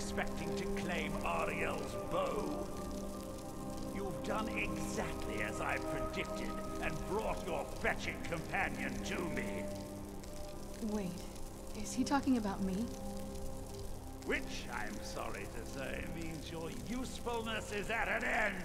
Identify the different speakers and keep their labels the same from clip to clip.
Speaker 1: expecting to claim Auriel's bow? You've done exactly as I predicted, and brought your fetching companion to me.
Speaker 2: Wait, is he talking about me?
Speaker 1: Which, I'm sorry to say, means your usefulness is at an end.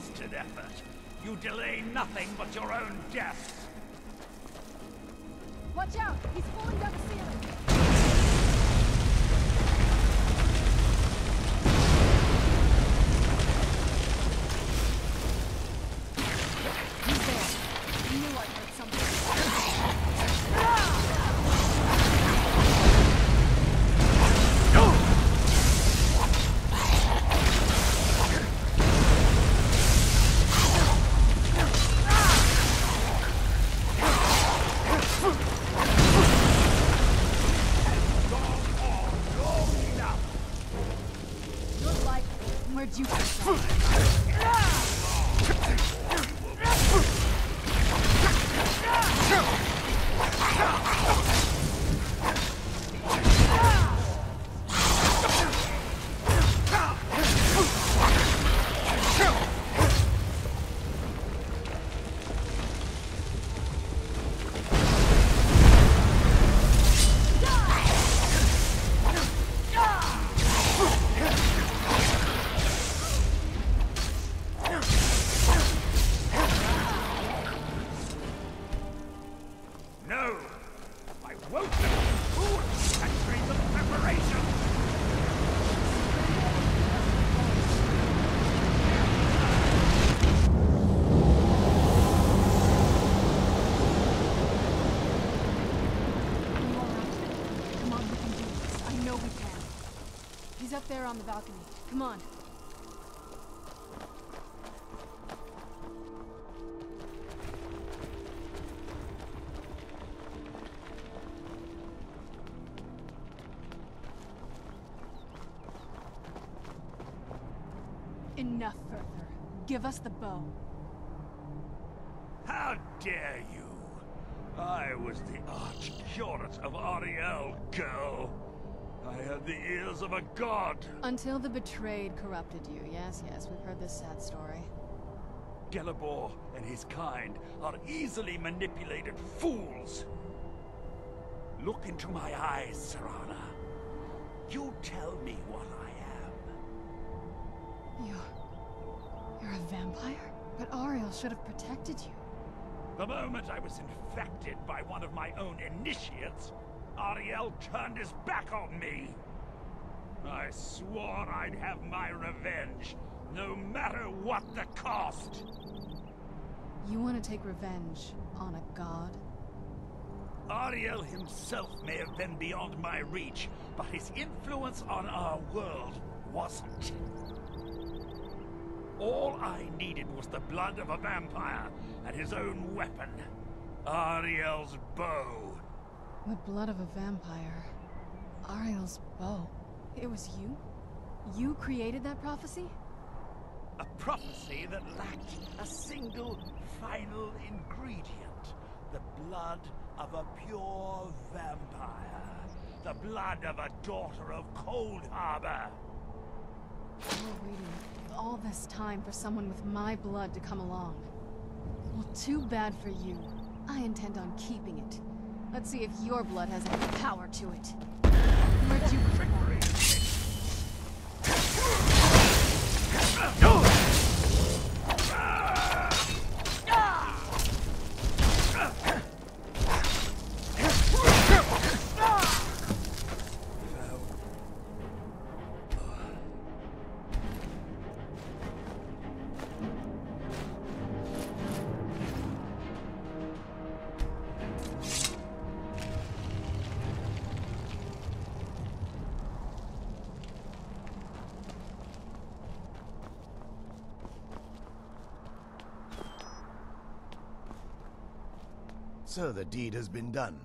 Speaker 1: Wasted effort. You delay nothing but your own death.
Speaker 2: Watch out! He's falling Where'd you come there on the balcony. Come on. Enough further. Give us the bow.
Speaker 1: How dare you! I was the arch curate of Auriel, girl. I had the ears of a god.
Speaker 2: Until the betrayed corrupted you. Yes, yes, we've heard this sad story.
Speaker 1: Gelebor and his kind are easily manipulated fools. Look into my eyes, Serana. You tell me what I am.
Speaker 2: You're... You're a vampire? But Auriel should have protected you.
Speaker 1: The moment I was infected by one of my own initiates, Auriel turned his back on me. I swore I'd have my revenge, no matter what the cost.
Speaker 2: You want to take revenge on a god?
Speaker 1: Auriel himself may have been beyond my reach, but his influence on our world wasn't. All I needed was the blood of a vampire and his own weapon, Auriel's bow.
Speaker 2: The blood of a vampire. Auriel's bow. It was you? You created that prophecy?
Speaker 1: A prophecy that lacked a single final ingredient. The blood of a pure vampire. The blood of a daughter of Coldharbour.
Speaker 2: We're waiting all this time for someone with my blood to come along. Well, too bad for you. I intend on keeping it. Let's see if your blood has any power to it. Where'd you...
Speaker 3: So the deed has been done.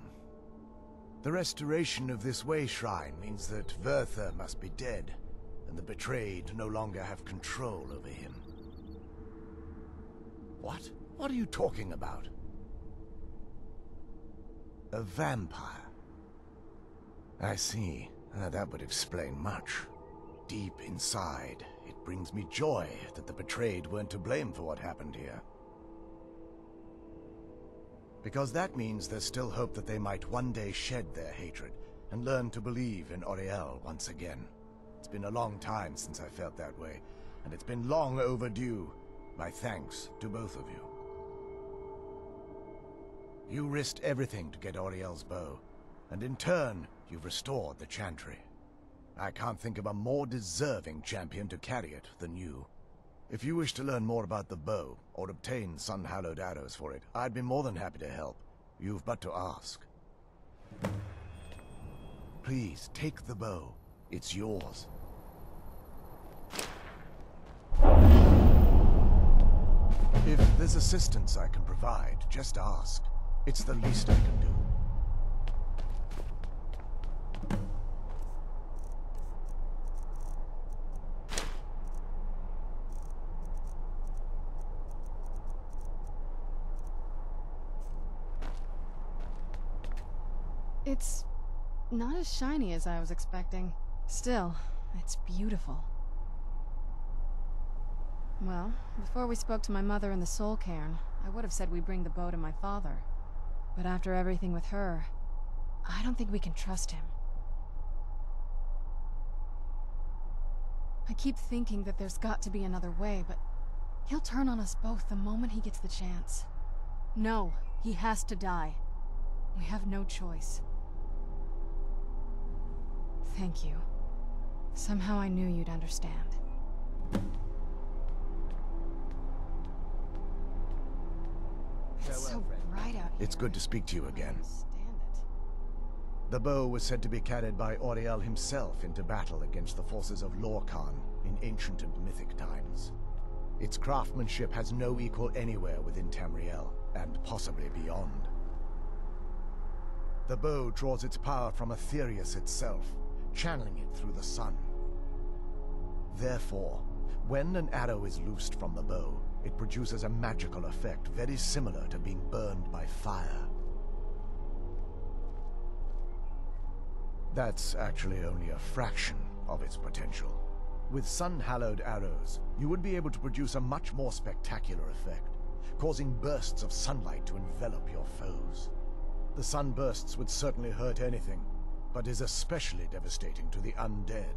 Speaker 3: The restoration of this way shrine means that Vyrthur must be dead, and the betrayed no longer have control over him. What? What are you talking about? A vampire. I see. Uh, that would explain much. Deep inside, it brings me joy that the betrayed weren't to blame for what happened here. Because that means there's still hope that they might one day shed their hatred and learn to believe in Auriel once again. It's been a long time since I felt that way, and it's been long overdue. My thanks to both of you. You risked everything to get Auriel's bow, and in turn, you've restored the Chantry. I can't think of a more deserving champion to carry it than you. If you wish to learn more about the bow, or obtain sun-hallowed arrows for it, I'd be more than happy to help. You've but to ask. Please, take the bow. It's yours. If there's assistance I can provide, just ask. It's the least I can do.
Speaker 2: It's not as shiny as I was expecting. Still, it's beautiful. Well, before we spoke to my mother in the soul cairn, I would have said we bring the bow to my father. But after everything with her, I don't think we can trust him. I keep thinking that there's got to be another way, but he'll turn on us both the moment he gets the chance. No, he has to die. We have no choice. Thank you. Somehow I knew you'd understand. It's so bright out here.
Speaker 3: It's good to speak to you again.
Speaker 2: Stand it.
Speaker 3: The bow was said to be carried by Auriel himself into battle against the forces of Lorkhan in ancient and mythic times. Its craftsmanship has no equal anywhere within Tamriel, and possibly beyond. The bow draws its power from Aetherius itself, channeling it through the sun. Therefore, when an arrow is loosed from the bow, it produces a magical effect very similar to being burned by fire. That's actually only a fraction of its potential. With sun-hallowed arrows, you would be able to produce a much more spectacular effect, causing bursts of sunlight to envelop your foes. The sunbursts would certainly hurt anything, but is especially devastating to the undead.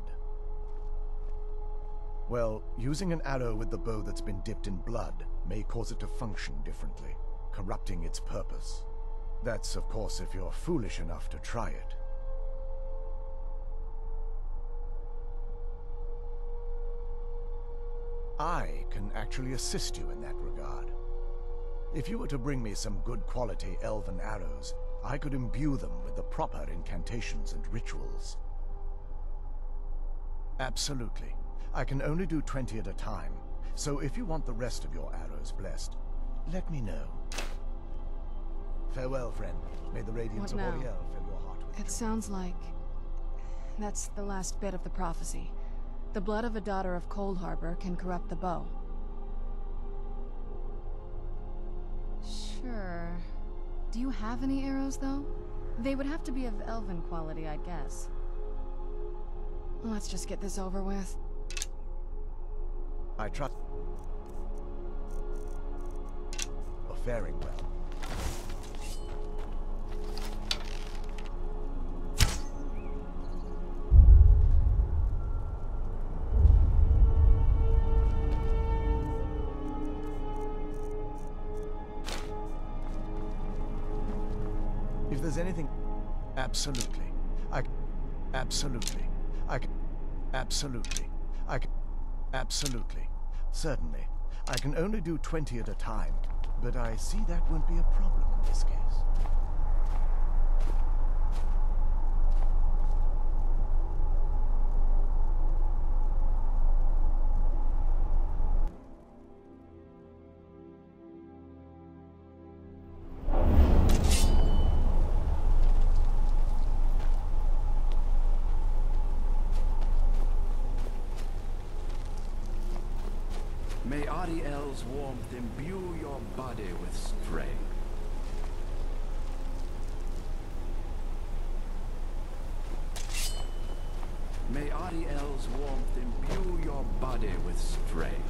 Speaker 3: Well, using an arrow with the bow that's been dipped in blood may cause it to function differently, corrupting its purpose. That's, of course, if you're foolish enough to try it. I can actually assist you in that regard. If you were to bring me some good quality elven arrows, I could imbue them with the proper incantations and rituals. Absolutely. I can only do 20 at a time, so if you want the rest of your arrows blessed, let me know. Farewell, friend. May the radiance of
Speaker 2: now?
Speaker 3: Auriel fill your heart with
Speaker 2: It
Speaker 3: joy.
Speaker 2: sounds like... That's the last bit of the prophecy. The blood of a daughter of Coldharbour can corrupt the bow. Sure. Do you have any arrows, though? They would have to be of elven quality, I'd guess. Let's just get this over with.
Speaker 3: I trust... You're faring well. Absolutely. I... Absolutely. I... Can Absolutely. I... Can Absolutely. Certainly. I can only do 20 at a time, but I see that won't be a problem in this case.
Speaker 4: Auriel's warmth imbue your body with strength. May Auriel's warmth imbue your body with strength.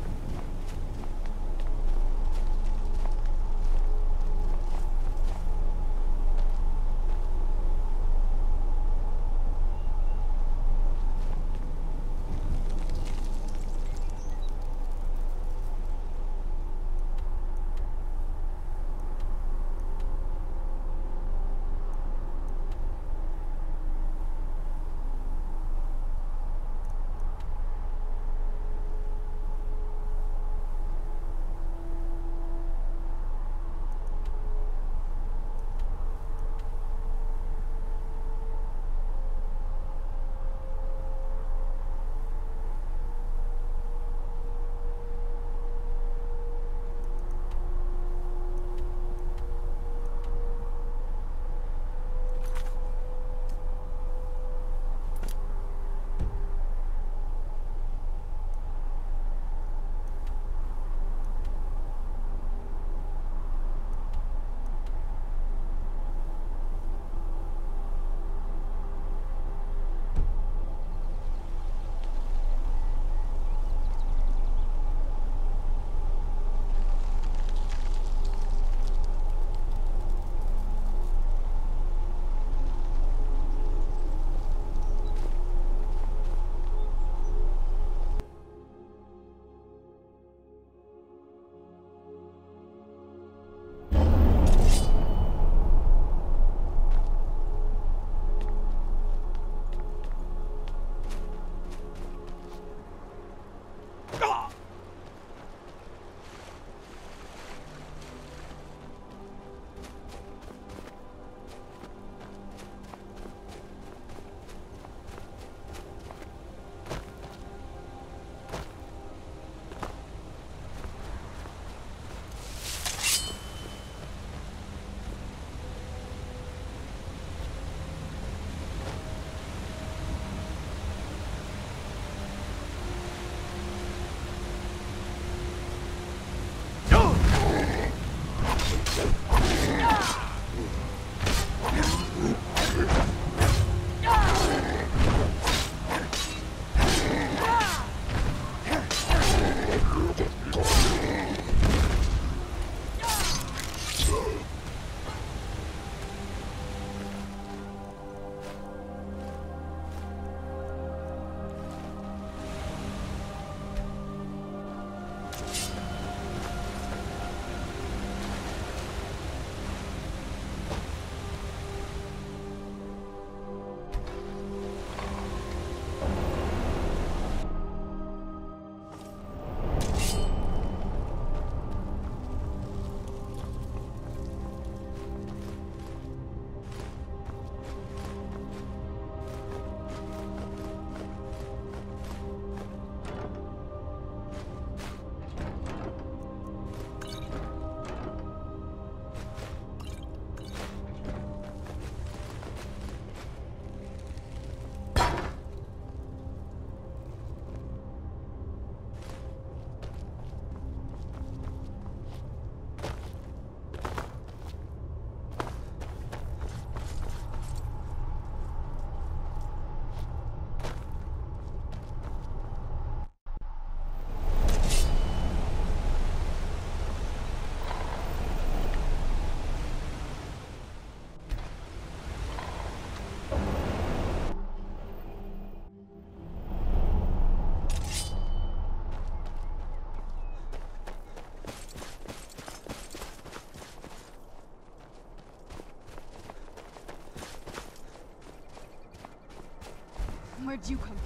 Speaker 2: Where'd you come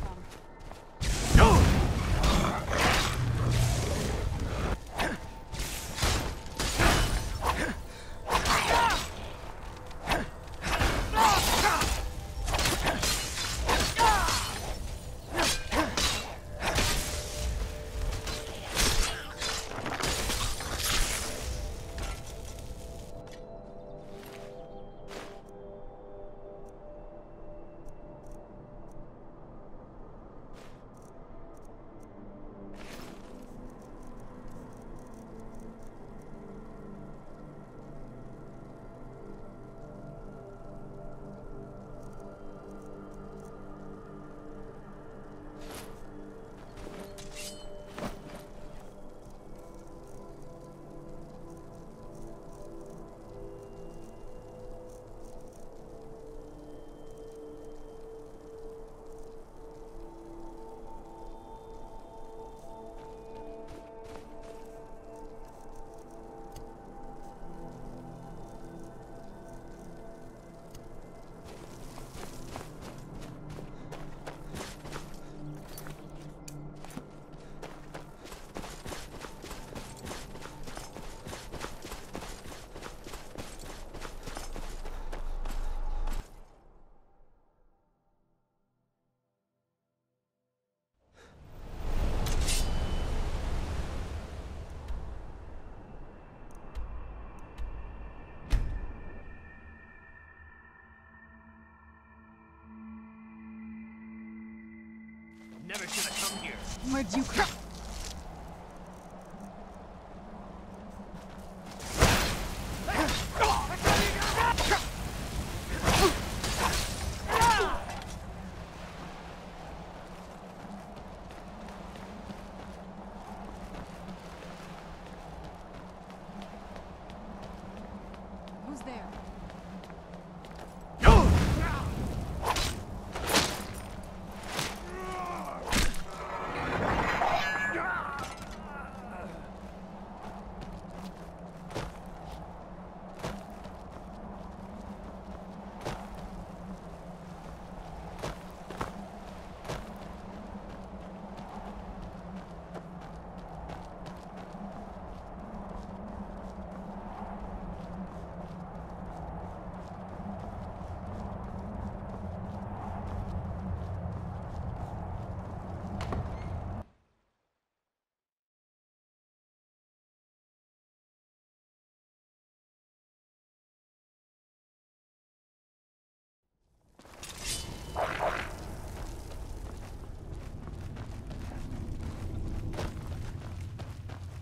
Speaker 1: Never should have come here.
Speaker 2: Where'd you come? Who's there?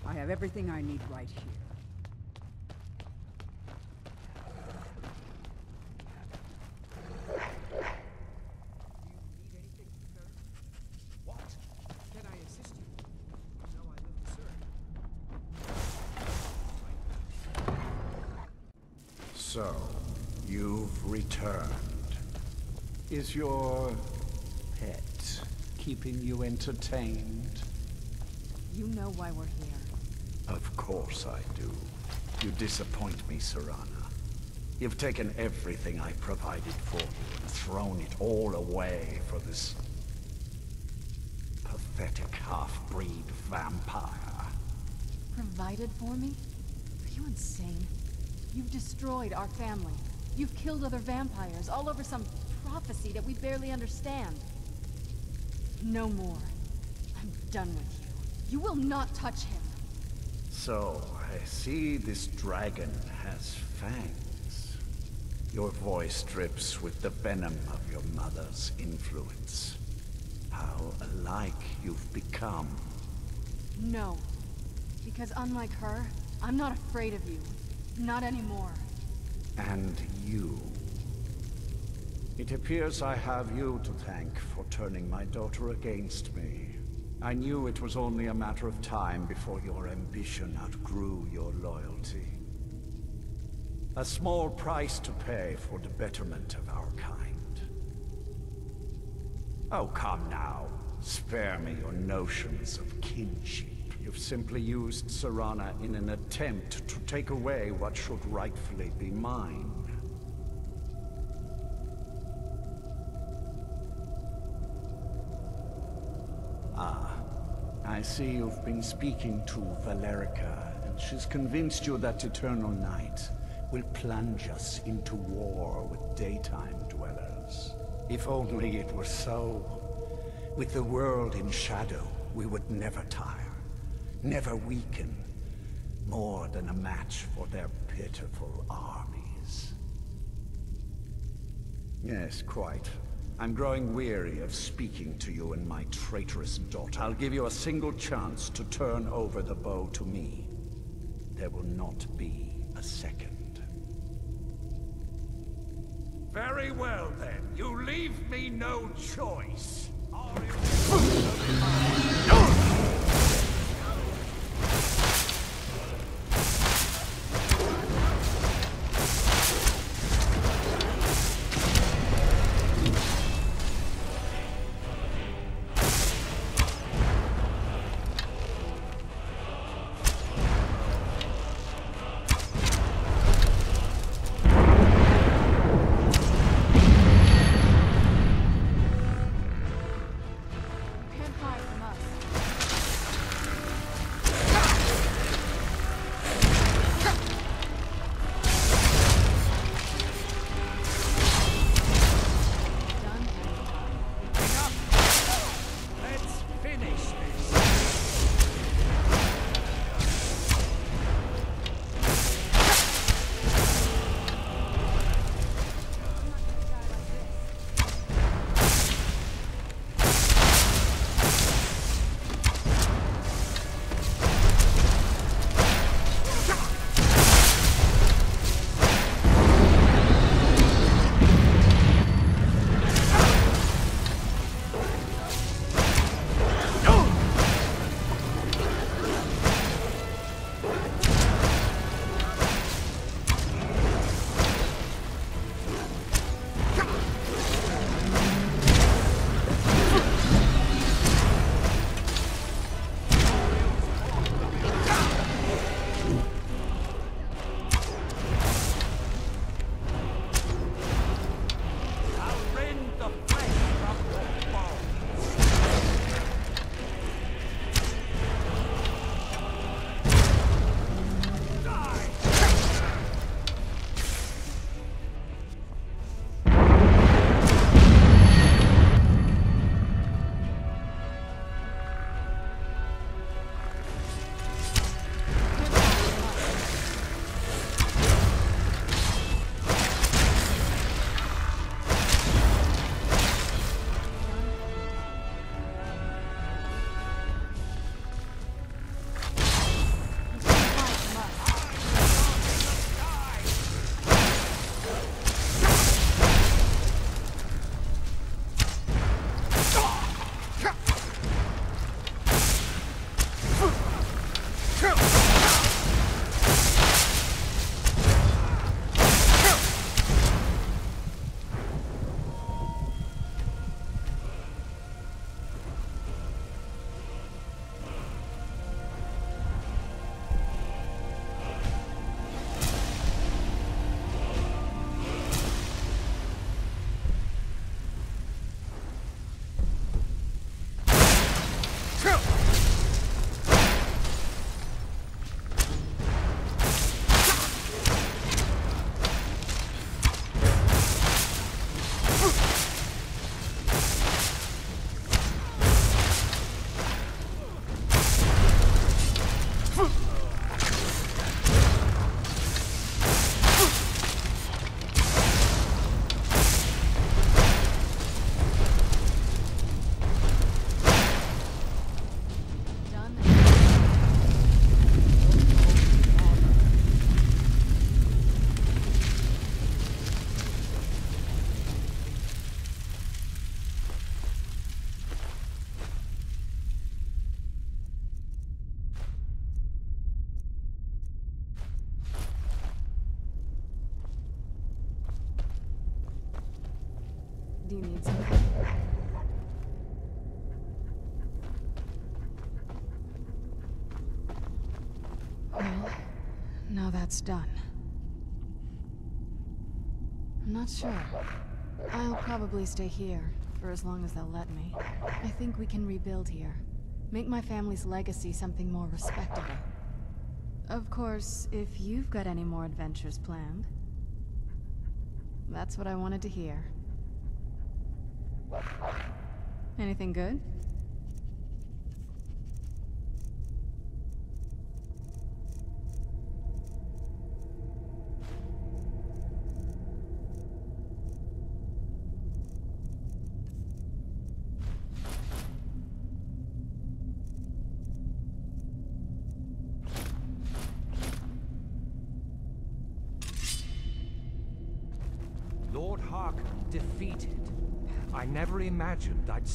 Speaker 5: I have everything I need right here.
Speaker 1: What?
Speaker 5: Can I assist you? No, I live to serve.
Speaker 6: So, you've returned. Is your pet keeping you entertained?
Speaker 2: You know why we're here.
Speaker 6: Of course I do. You disappoint me, Serana. You've taken everything I provided for you and thrown it all away for this pathetic half-breed vampire.
Speaker 2: Provided for me? Are you insane? You've destroyed our family. You've killed other vampires, all over some prophecy that we barely understand. No more. I'm done with you. You will not touch him.
Speaker 6: So, I see this dragon has fangs. Your voice drips with the venom of your mother's influence. How alike you've become.
Speaker 2: No. Because unlike her, I'm not afraid of you. Not anymore.
Speaker 6: And you. It appears I have you to thank for turning my daughter against me. I knew it was only a matter of time before your ambition outgrew your loyalty. A small price to pay for the betterment of our kind. Oh, come now. Spare me your notions of kinship. You've simply used Serana in an attempt to take away what should rightfully be mine. I see you've been speaking to Valerica, and she's convinced you that Eternal Night will plunge us into war with daytime dwellers. If only it were so. With the world in shadow, we would never tire, never weaken, more than a match for their pitiful armies. Yes, quite. I'm growing weary of speaking to you and my traitorous daughter. I'll give you a single chance to turn over the bow to me. There will not be a second.
Speaker 1: Very well, then. You leave me no choice.
Speaker 2: That's done. I'm not sure. I'll probably stay here, for as long as they'll let me. I think we can rebuild here. Make my family's legacy something more respectable. Of course, if you've got any more adventures planned. That's what I wanted to hear. Anything good?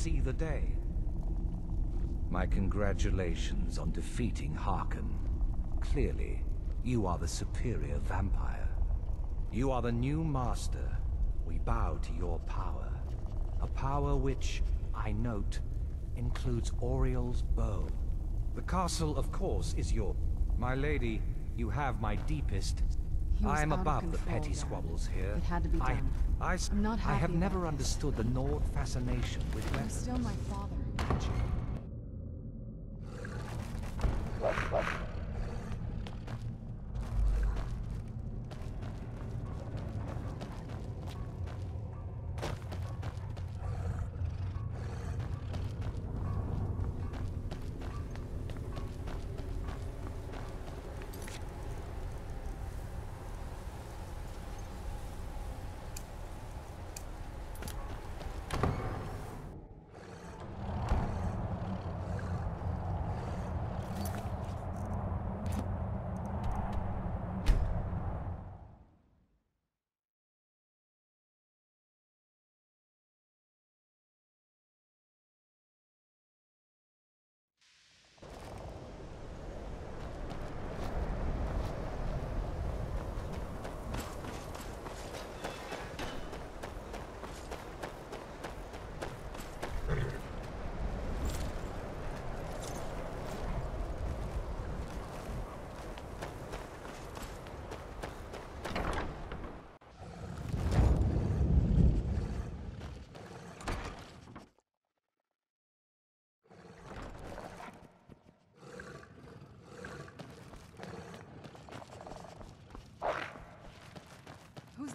Speaker 7: See the day. My congratulations on defeating Harkon. Clearly, you are the superior vampire. You are the new master. We bow to your power. A power which, I note, includes Auriel's bow. The castle, of course, is your... My lady, you have my deepest... I am above the petty
Speaker 2: Dad.
Speaker 7: squabbles here.
Speaker 2: It had to be
Speaker 7: I,
Speaker 2: done.
Speaker 7: I, s-
Speaker 2: I'm not
Speaker 7: I have never
Speaker 2: this.
Speaker 7: understood the Nord fascination with weapons.
Speaker 2: still my father.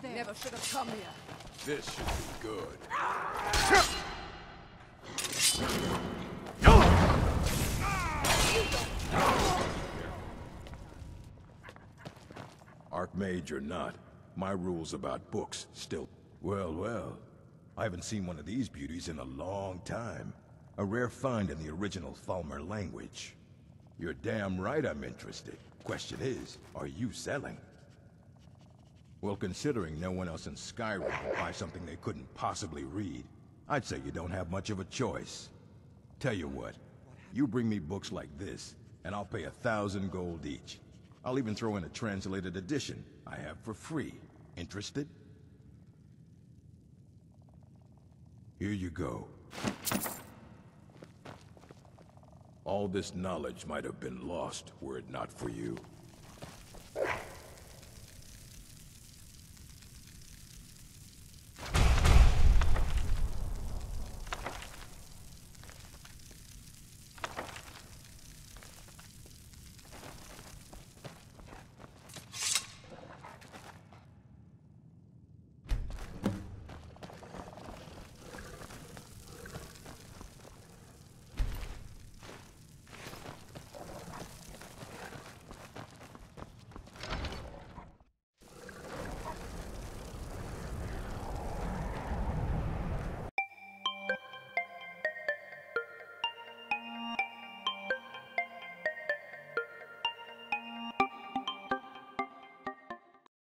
Speaker 2: There?
Speaker 5: Never should have come here.
Speaker 8: This should be good. Archmage or not, my rules about books still... Well, well. I haven't seen one of these beauties in a long time. A rare find in the original Falmer language. You're damn right I'm interested. Question is, are you selling? Well, considering no one else in Skyrim will buy something they couldn't possibly read, I'd say you don't have much of a choice. Tell you what, you bring me books like this, and I'll pay a thousand gold each. I'll even throw in a translated edition I have for free. Interested? Here you go. All this knowledge might have been lost were it not for you.